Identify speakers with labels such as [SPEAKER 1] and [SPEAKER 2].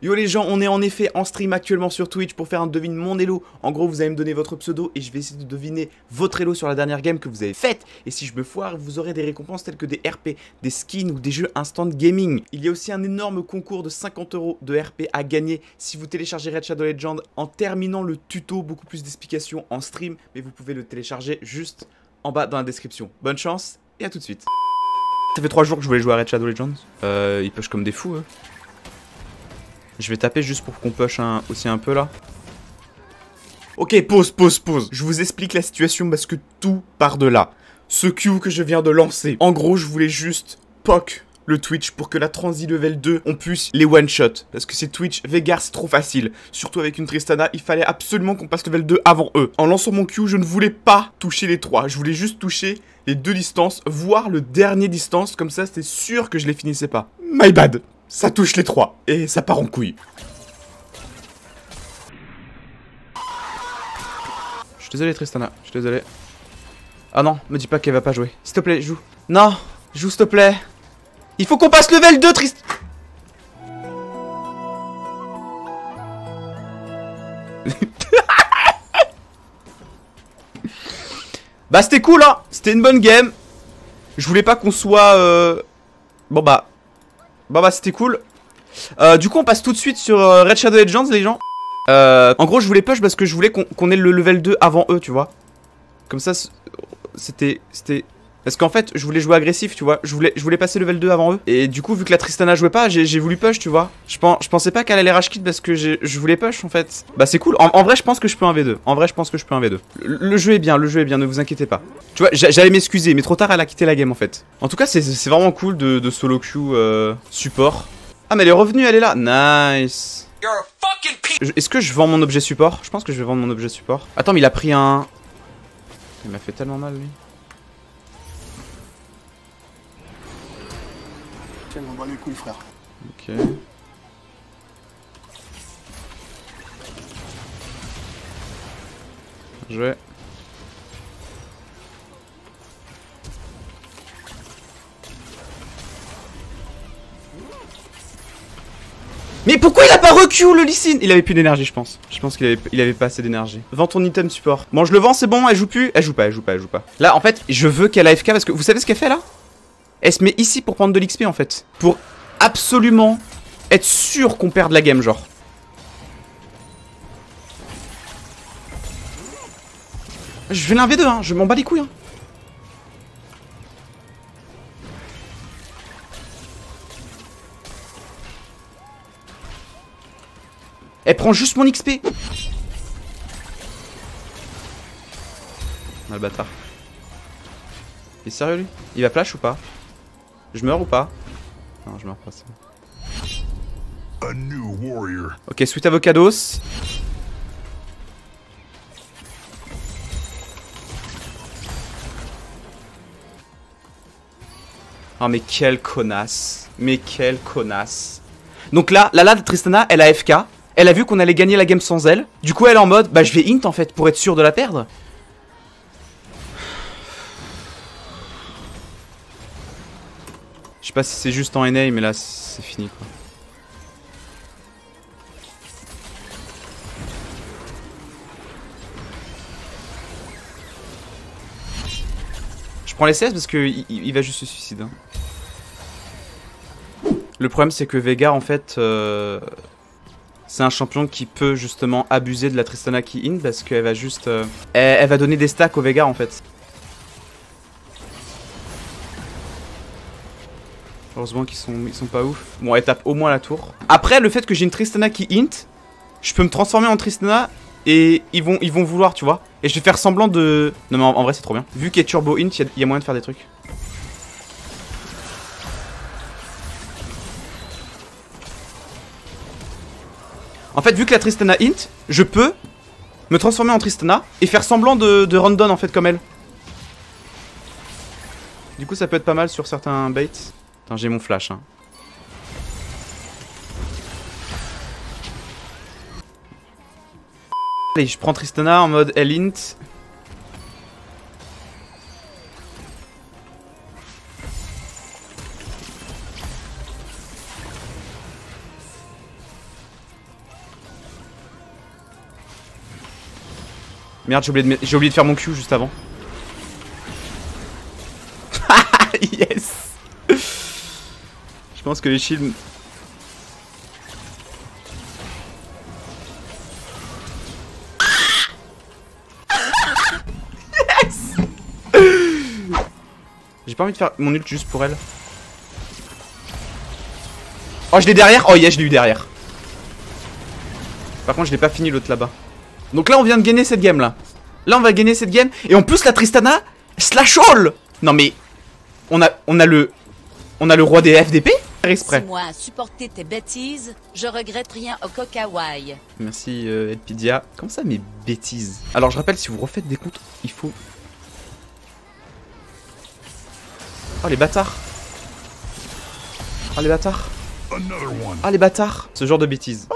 [SPEAKER 1] Yo les gens, on est en effet en stream actuellement sur Twitch pour faire un devine mon elo. En gros, vous allez me donner votre pseudo et je vais essayer de deviner votre elo sur la dernière game que vous avez faite. Et si je me foire, vous aurez des récompenses telles que des RP, des skins ou des jeux instant gaming. Il y a aussi un énorme concours de 50 euros de RP à gagner si vous téléchargez Red Shadow Legend en terminant le tuto, beaucoup plus d'explications en stream. Mais vous pouvez le télécharger juste en bas dans la description. Bonne chance et à tout de suite. Ça fait 3 jours que je voulais jouer à Red Shadow Legends. Euh, ils push comme des fous, eux. Je vais taper juste pour qu'on push un, aussi un peu là. Ok, pause, pause, pause. Je vous explique la situation parce que tout part de là. Ce Q que je viens de lancer. En gros, je voulais juste poke le Twitch pour que la transi level 2, on puisse les one-shot. Parce que c'est Twitch, Vegar, c'est trop facile. Surtout avec une Tristana, il fallait absolument qu'on passe level 2 avant eux. En lançant mon Q, je ne voulais pas toucher les trois. Je voulais juste toucher les deux distances, voire le dernier distance. Comme ça, c'était sûr que je les finissais pas. My bad ça touche les trois, et ça part en couille. Je suis désolé Tristana, je suis désolé. Ah non, me dis pas qu'elle va pas jouer. S'il te plaît, joue. Non, joue s'il te plaît. Il faut qu'on passe level 2 Trist... bah c'était cool hein C'était une bonne game. Je voulais pas qu'on soit... Euh... Bon bah, Bon bah c'était cool. Euh, du coup on passe tout de suite sur euh, Red Shadow Legends les gens. Euh, en gros je voulais push parce que je voulais qu'on ait le level 2 avant eux tu vois. Comme ça c'était... parce qu'en fait, je voulais jouer agressif, tu vois. Je voulais, je voulais passer level 2 avant eux. Et du coup, vu que la Tristana jouait pas, j'ai voulu push, tu vois. Je, pense, je pensais pas qu'elle allait rage kit parce que je voulais push, en fait. Bah, c'est cool. En, vrai, je pense que je peux un V2. En vrai, je pense que je peux un V2. Le, jeu est bien, le jeu est bien, ne vous inquiétez pas. Tu vois, j'allais m'excuser, mais trop tard, elle a quitté la game, en fait. En tout cas, c'est vraiment cool de, solo queue euh, support. Ah, mais elle est revenue, elle est là. Nice. Est-ce que je vends mon objet support? Je pense que je vais vendre mon objet support. Attends, mais il a pris un... Il m'a fait tellement mal, lui.
[SPEAKER 2] On voit les couilles, frère.
[SPEAKER 1] Ok. Vais. Mais pourquoi il a pas recu le Lysine Il avait plus d'énergie je pense. Je pense qu'il avait, avait pas assez d'énergie. Vends ton item support. Bon je le vends c'est bon, elle joue plus. Elle joue pas, elle joue pas, elle joue pas. Là en fait je veux qu'elle AFK parce que vous savez ce qu'elle fait là? Elle se met ici pour prendre de l'XP en fait. Pour absolument être sûr qu'on perd la game genre. Je vais l'un V2 hein, je m'en bats les couilles hein. Elle prend juste mon XP. Ah, bâtard. Il est sérieux lui? Il va flash ou pas? Je meurs ou pas Non, je meurs pas. Ok, sweet avocados. Oh mais quelle connasse. Mais quelle connasse. Donc là, la de Tristana, elle a FK Elle a vu qu'on allait gagner la game sans elle. Du coup elle est en mode, bah je vais int en fait pour être sûr de la perdre Je sais pas si c'est juste en NA, mais là, c'est fini, quoi. Je prends les CS parce qu'il il, va juste se suicider. Hein. Le problème, c'est que Vega, en fait... Euh, c'est un champion qui peut justement abuser de la Tristana qui in parce qu'elle va juste... Euh, elle, elle va donner des stacks au Vega en fait. Heureusement qu'ils sont, ils sont pas ouf. Bon, elle tape au moins la tour. Après, le fait que j'ai une Tristana qui int, je peux me transformer en Tristana et ils vont, ils vont vouloir, tu vois. Et je vais faire semblant de... Non mais en, vrai, c'est trop bien. Vu qu'il y a turbo int, il y, a moyen de faire des trucs. En fait, vu que la Tristana int, je peux me transformer en Tristana et faire semblant de, de run en fait comme elle. Du coup, ça peut être pas mal sur certains baits. J'ai mon flash. Hein. Allez, je prends Tristana en mode Elint. Merde, j'ai oublié, de... oublié de faire mon Q juste avant. yes pense que les shields... Yes J'ai pas envie de faire mon ult juste pour elle. Oh, je l'ai derrière Oh, yeah, je l'ai eu derrière. Par contre, je l'ai pas fini l'autre là-bas. Donc là, on vient de gagner cette game là. Là, on va gagner cette game. Et en plus, la Tristana slash all Non mais. On a, on a le. On a le roi des FDP exprès.
[SPEAKER 3] moi à supporter tes bêtises, je regrette rien au coca-wai.
[SPEAKER 1] Merci euh, Edpedia. Comment ça, mes bêtises? Alors, je rappelle, si vous refaites des comptes, il faut. Oh, les bâtards Oh, les bâtards Ah, les bâtards Ce genre de bêtises. Oh,